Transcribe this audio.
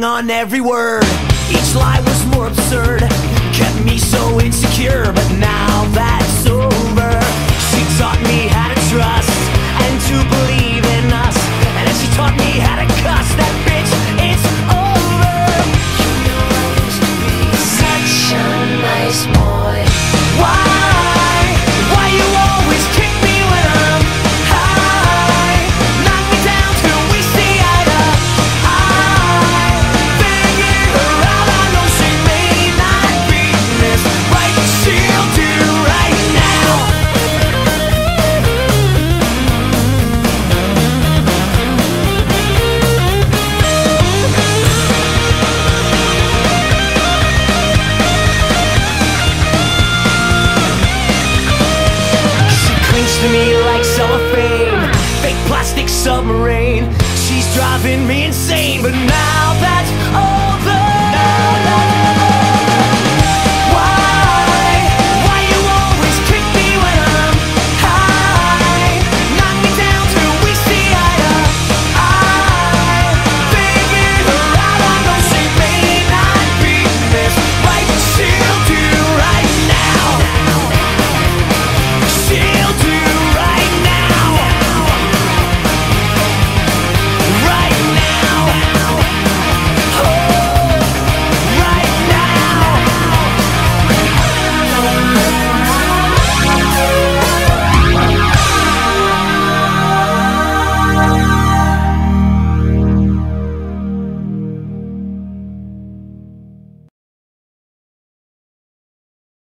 hang on every word. Each lie was more absurd, kept me so insecure, but now. to me like cellophane. Fake plastic submarine. She's driving me insane. But now that